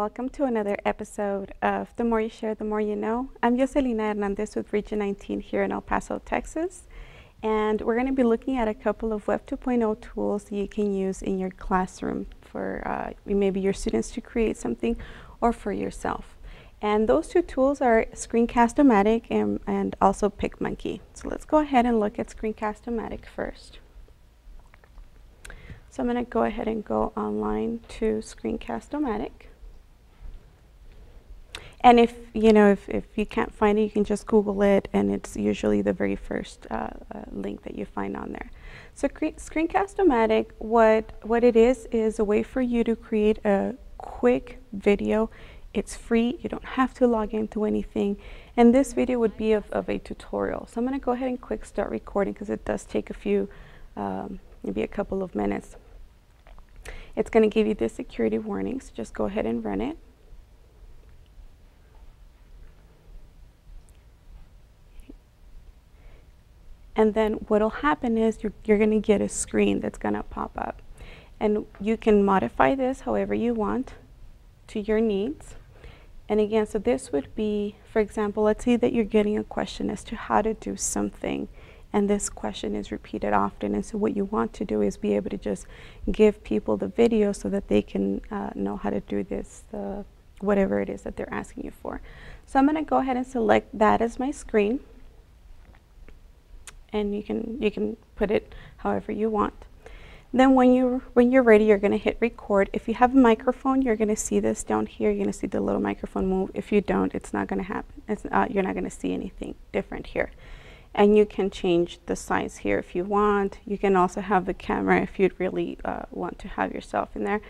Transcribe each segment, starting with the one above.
Welcome to another episode of The More You Share, The More You Know. I'm Joselina Hernandez with Region 19 here in El Paso, Texas. And we're going to be looking at a couple of Web 2.0 tools that you can use in your classroom for uh, maybe your students to create something or for yourself. And those two tools are Screencast-O-Matic and, and also PicMonkey. So let's go ahead and look at Screencast-O-Matic first. So I'm going to go ahead and go online to Screencast-O-Matic. And if you know if, if you can't find it, you can just Google it, and it's usually the very first uh, uh, link that you find on there. So Screencast-O-Matic, what what it is is a way for you to create a quick video. It's free. You don't have to log into anything. And this video would be of, of a tutorial. So I'm going to go ahead and quick start recording because it does take a few, um, maybe a couple of minutes. It's going to give you the security warnings. Just go ahead and run it. And then what will happen is you're, you're going to get a screen that's going to pop up. And you can modify this however you want to your needs. And again, so this would be, for example, let's say that you're getting a question as to how to do something. And this question is repeated often. And so what you want to do is be able to just give people the video so that they can uh, know how to do this, uh, whatever it is that they're asking you for. So I'm going to go ahead and select that as my screen and you can you can put it however you want. Then when you when you're ready, you're going to hit record. If you have a microphone, you're going to see this down here. You're going to see the little microphone move. If you don't, it's not going to happen. It's, uh, you're not going to see anything different here. And you can change the size here if you want. You can also have the camera if you'd really uh, want to have yourself in there.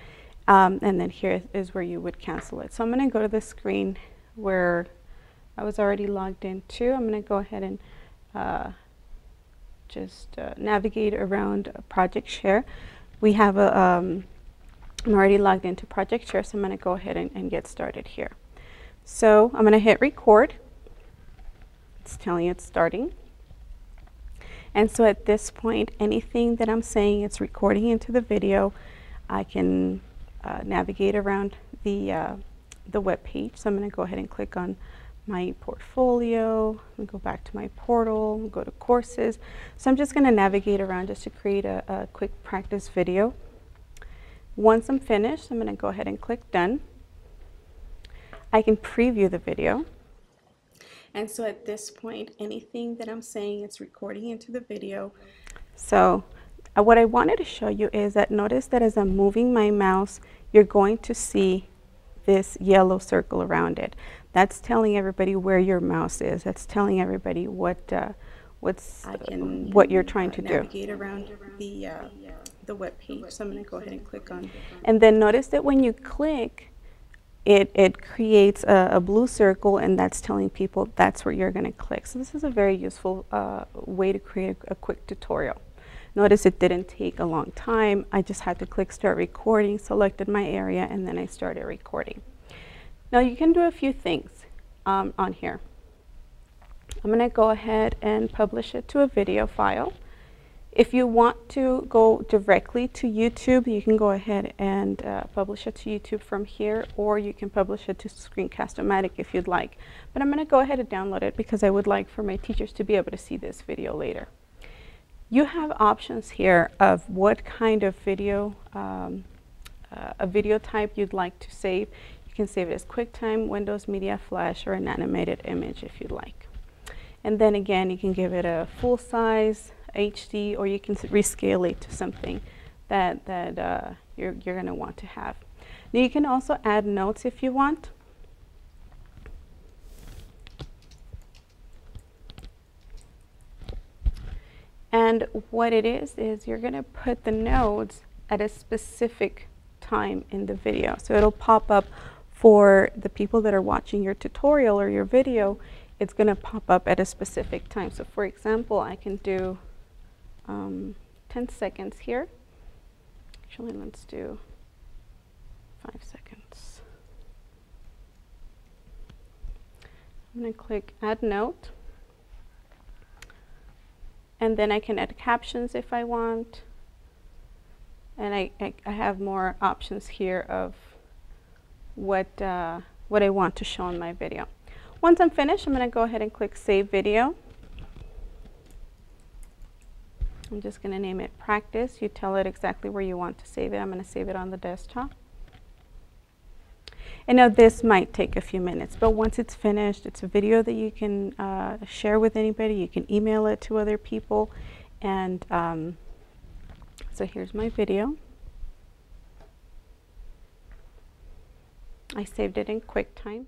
Um, and then here is where you would cancel it. So I'm going to go to the screen where I was already logged into. I'm going to go ahead and uh, just uh, navigate around Project Share. We have a, um, I'm already logged into Project Share, so I'm going to go ahead and, and get started here. So I'm going to hit record. It's telling you it's starting. And so at this point, anything that I'm saying, it's recording into the video. I can uh, navigate around the, uh, the web page. So I'm going to go ahead and click on my portfolio, go back to my portal, go to courses. So I'm just going to navigate around just to create a, a quick practice video. Once I'm finished, I'm going to go ahead and click done. I can preview the video. And so at this point, anything that I'm saying, it's recording into the video. So uh, what I wanted to show you is that notice that as I'm moving my mouse, you're going to see this yellow circle around it. That's telling everybody where your mouse is. That's telling everybody what uh, what's uh, what you're trying to navigate do. around the uh, the web page. So I'm going to go ahead and click on. And then notice that when you click, it it creates a, a blue circle, and that's telling people that's where you're going to click. So this is a very useful uh, way to create a, a quick tutorial. Notice it didn't take a long time. I just had to click start recording, selected my area, and then I started recording. Now you can do a few things um, on here. I'm going to go ahead and publish it to a video file. If you want to go directly to YouTube, you can go ahead and uh, publish it to YouTube from here, or you can publish it to Screencast-O-Matic if you'd like. But I'm going to go ahead and download it because I would like for my teachers to be able to see this video later. You have options here of what kind of video, um, uh, a video type you'd like to save. You can save it as QuickTime, Windows Media Flash, or an animated image if you'd like. And then again, you can give it a full size, HD, or you can rescale it to something that, that uh, you're, you're going to want to have. Now you can also add notes if you want. And what it is, is you're going to put the notes at a specific time in the video. So it'll pop up for the people that are watching your tutorial or your video, it's going to pop up at a specific time. So for example, I can do um, 10 seconds here. Actually, let's do 5 seconds. I'm going to click Add Note. And then I can add captions if I want. And I, I, I have more options here of what, uh, what I want to show in my video. Once I'm finished, I'm going to go ahead and click Save Video. I'm just going to name it Practice. You tell it exactly where you want to save it. I'm going to save it on the desktop. And now this might take a few minutes, but once it's finished, it's a video that you can uh, share with anybody. You can email it to other people. And um, so here's my video. I saved it in QuickTime.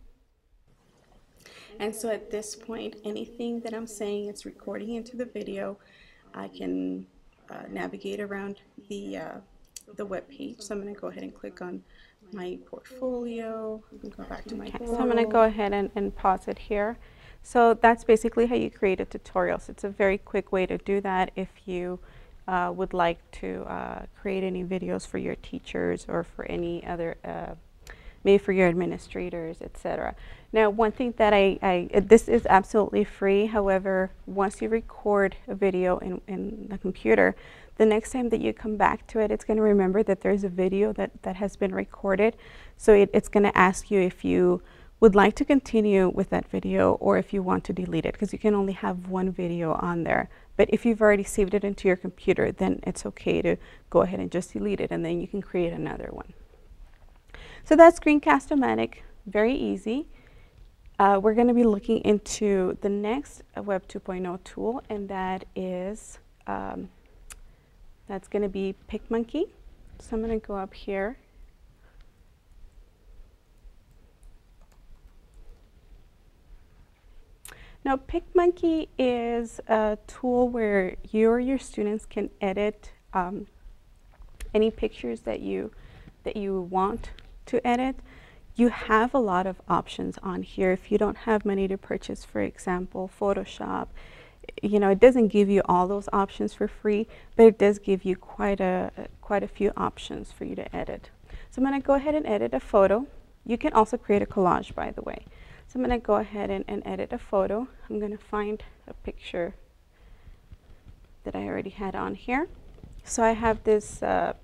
And so at this point, anything that I'm saying is recording into the video. I can uh, navigate around the, uh, the web page. So I'm going to go ahead and click on my portfolio. Go back to my okay, So I'm going to go ahead and, and pause it here. So that's basically how you create a tutorial. So it's a very quick way to do that if you uh, would like to uh, create any videos for your teachers or for any other, uh, maybe for your administrators, etc. Now, one thing that I, I, this is absolutely free. However, once you record a video in, in the computer, the next time that you come back to it, it's going to remember that there's a video that, that has been recorded. So it, it's going to ask you if you would like to continue with that video or if you want to delete it because you can only have one video on there. But if you've already saved it into your computer, then it's okay to go ahead and just delete it and then you can create another one. So that's Screencast-O-Matic, very easy. Uh, we're going to be looking into the next Web 2.0 tool, and that is um, that's going to be PicMonkey. So I'm going to go up here. Now, PicMonkey is a tool where you or your students can edit um, any pictures that you that you want to edit you have a lot of options on here. If you don't have money to purchase, for example, Photoshop, you know, it doesn't give you all those options for free, but it does give you quite a, quite a few options for you to edit. So I'm going to go ahead and edit a photo. You can also create a collage, by the way. So I'm going to go ahead and, and edit a photo. I'm going to find a picture that I already had on here. So I have this uh,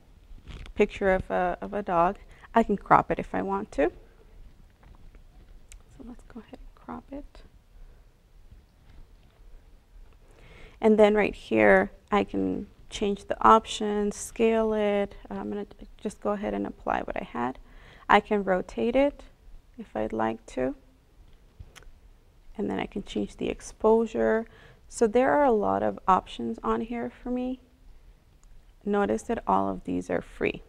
picture of a, of a dog. I can crop it if I want to. So let's go ahead and crop it. And then right here, I can change the options, scale it. I'm going to just go ahead and apply what I had. I can rotate it if I'd like to. And then I can change the exposure. So there are a lot of options on here for me. Notice that all of these are free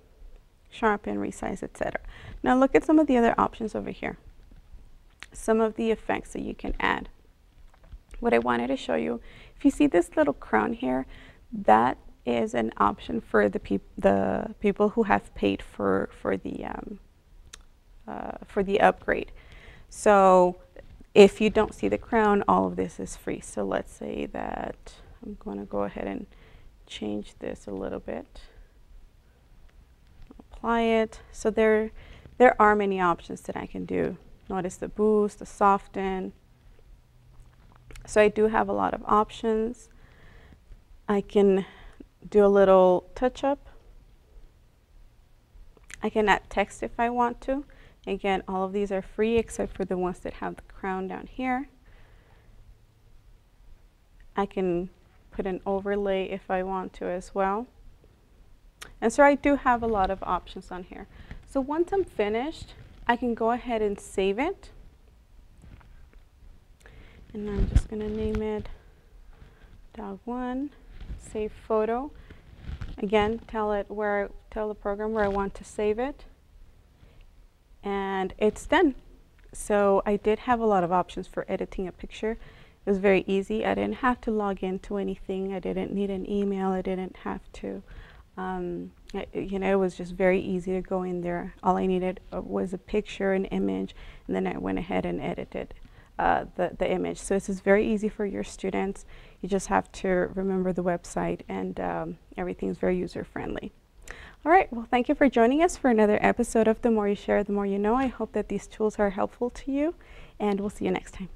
sharpen, resize, etc. Now look at some of the other options over here. Some of the effects that you can add. What I wanted to show you, if you see this little crown here, that is an option for the, peop the people who have paid for, for, the, um, uh, for the upgrade. So if you don't see the crown, all of this is free. So let's say that I'm going to go ahead and change this a little bit apply it. So there, there are many options that I can do. Notice the boost, the soften. So I do have a lot of options. I can do a little touch up. I can add text if I want to. Again, all of these are free except for the ones that have the crown down here. I can put an overlay if I want to as well. And so I do have a lot of options on here. So once I'm finished, I can go ahead and save it. And I'm just going to name it dog one, save photo. Again, tell it where, tell the program where I want to save it. And it's done. So I did have a lot of options for editing a picture. It was very easy. I didn't have to log into anything. I didn't need an email. I didn't have to um, you know, it was just very easy to go in there. All I needed uh, was a picture, an image, and then I went ahead and edited uh, the, the image. So this is very easy for your students. You just have to remember the website and um, everything's very user-friendly. All right, well, thank you for joining us for another episode of The More You Share, The More You Know. I hope that these tools are helpful to you, and we'll see you next time.